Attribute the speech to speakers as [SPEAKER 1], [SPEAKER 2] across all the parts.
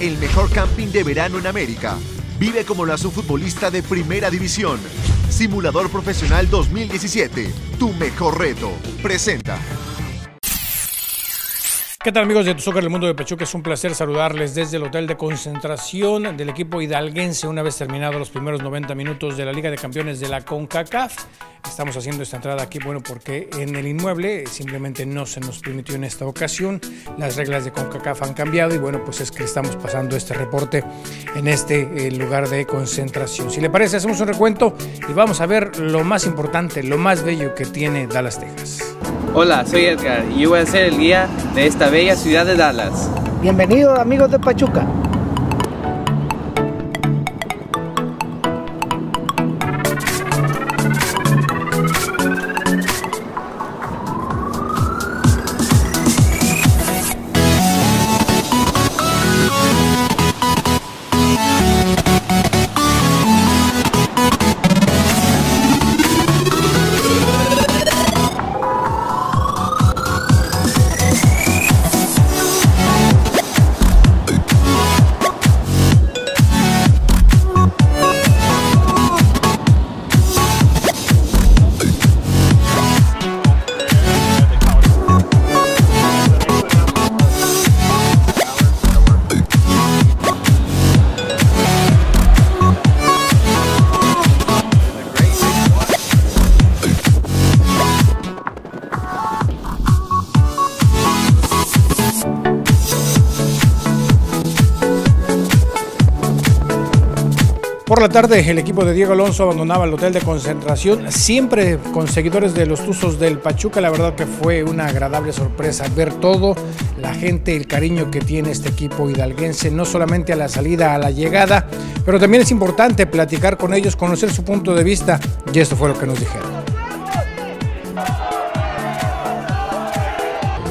[SPEAKER 1] el mejor camping de verano en América. Vive como lo hace un futbolista de primera división. Simulador Profesional 2017. Tu mejor reto. Presenta.
[SPEAKER 2] ¿Qué tal amigos de Tu Soccer del Mundo de Pachuca? Es un placer saludarles desde el hotel de concentración del equipo hidalguense una vez terminados los primeros 90 minutos de la Liga de Campeones de la CONCACAF. Estamos haciendo esta entrada aquí, bueno, porque en el inmueble simplemente no se nos permitió en esta ocasión. Las reglas de CONCACAF han cambiado y bueno, pues es que estamos pasando este reporte en este eh, lugar de concentración. Si le parece, hacemos un recuento y vamos a ver lo más importante, lo más bello que tiene Dallas, Texas.
[SPEAKER 3] Hola, soy Edgar y voy a ser el guía de esta bella ciudad de Dallas.
[SPEAKER 4] Bienvenidos amigos de Pachuca.
[SPEAKER 2] Por la tarde, el equipo de Diego Alonso abandonaba el hotel de concentración, siempre con seguidores de los Tuzos del Pachuca. La verdad que fue una agradable sorpresa ver todo, la gente, el cariño que tiene este equipo hidalguense, no solamente a la salida, a la llegada, pero también es importante platicar con ellos, conocer su punto de vista, y esto fue lo que nos dijeron.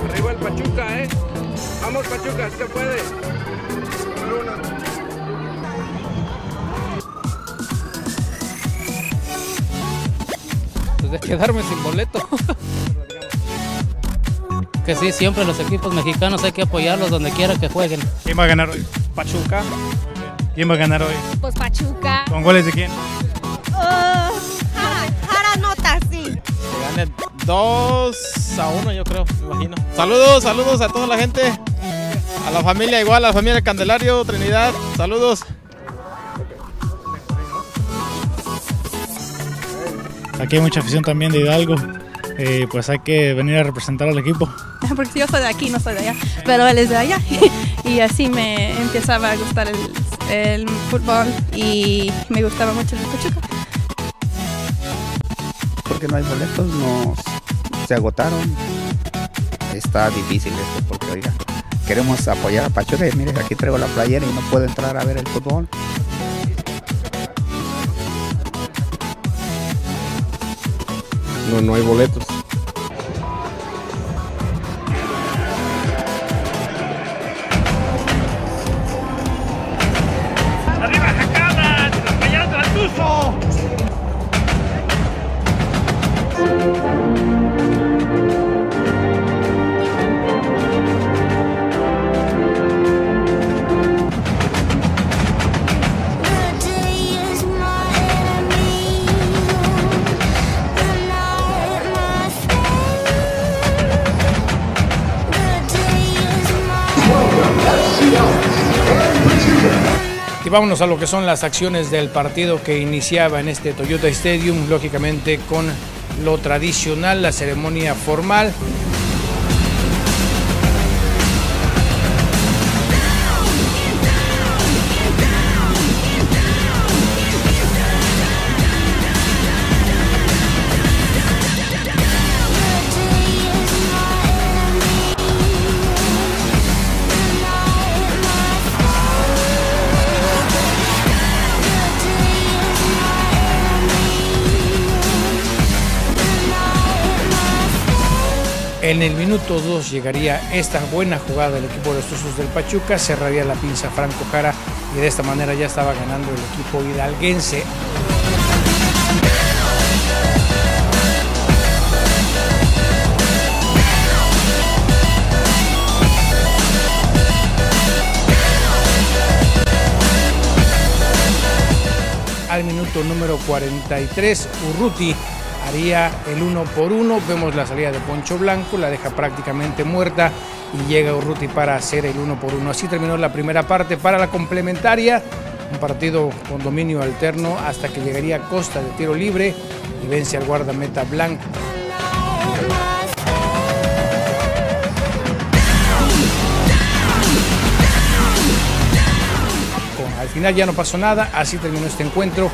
[SPEAKER 5] Arriba el Pachuca, ¿eh? Vamos Pachuca, se puede.
[SPEAKER 6] Pues de quedarme sin boleto. que sí, siempre los equipos mexicanos hay que apoyarlos donde quiera que jueguen.
[SPEAKER 7] ¿Quién va a ganar hoy? Pachuca. ¿Quién va a ganar hoy?
[SPEAKER 8] Pues Pachuca.
[SPEAKER 7] ¿Con goles de quién?
[SPEAKER 8] Uh, Jara, Jara nota, sí.
[SPEAKER 9] Que gane 2 a 1, yo creo, me imagino. Saludos, saludos a toda la gente. A la familia igual, a la familia Candelario, Trinidad. Saludos.
[SPEAKER 7] Aquí hay mucha afición también de Hidalgo. Eh, pues hay que venir a representar al equipo.
[SPEAKER 10] Porque yo soy de aquí, no soy de allá, pero él es de allá. Y así me empezaba a gustar el, el fútbol y me gustaba mucho el Pachuca.
[SPEAKER 11] Porque no hay boletos, no se agotaron. Está difícil esto porque, oiga, queremos apoyar a Pachuca y mire, aquí traigo la playera y no puedo entrar a ver el fútbol.
[SPEAKER 12] No, no hay boletos.
[SPEAKER 2] Vámonos a lo que son las acciones del partido que iniciaba en este Toyota Stadium, lógicamente con lo tradicional, la ceremonia formal. En el minuto 2 llegaría esta buena jugada del equipo de los Tuzos del Pachuca, cerraría la pinza Franco Jara y de esta manera ya estaba ganando el equipo hidalguense. Al minuto número 43, Urruti haría el uno por uno. Vemos la salida de Poncho Blanco, la deja prácticamente muerta y llega Urruti para hacer el uno por uno. Así terminó la primera parte para la complementaria. Un partido con dominio alterno hasta que llegaría Costa de tiro libre y vence al guardameta Blanco. Al final ya no pasó nada, así terminó este encuentro.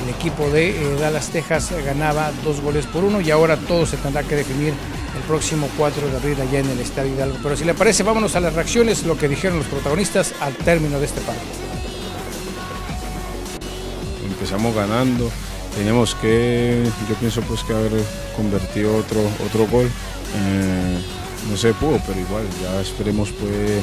[SPEAKER 2] El equipo de eh, Dallas, Texas ganaba dos goles por uno y ahora todo se tendrá que definir el próximo 4 de abril allá en el Estadio Hidalgo. Pero si le parece, vámonos a las reacciones, lo que dijeron los protagonistas al término de este partido.
[SPEAKER 12] Empezamos ganando, teníamos que, yo pienso pues que haber convertido otro, otro gol. Eh, no se pudo, pero igual, ya esperemos pues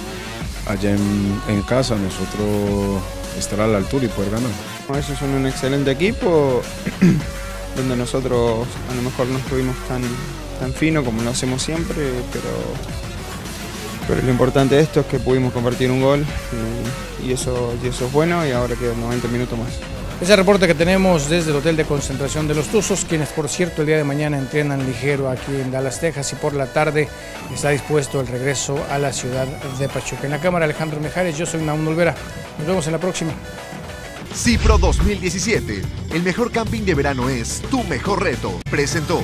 [SPEAKER 12] allá en casa nosotros estar a la altura y poder ganar.
[SPEAKER 13] Ellos son un excelente equipo, donde nosotros a lo mejor no estuvimos tan, tan fino como lo hacemos siempre, pero, pero lo importante de esto es que pudimos convertir un gol y, y eso, y eso es bueno y ahora quedan 90 minutos más.
[SPEAKER 2] Ese reporte que tenemos desde el Hotel de Concentración de los Tuzos, quienes por cierto el día de mañana entrenan ligero aquí en Dallas, Texas y por la tarde está dispuesto el regreso a la ciudad de Pachuca. En la cámara Alejandro Mejares, yo soy Naum Olvera. Nos vemos en la próxima.
[SPEAKER 1] Cipro 2017, el mejor camping de verano es tu mejor reto. Presentó.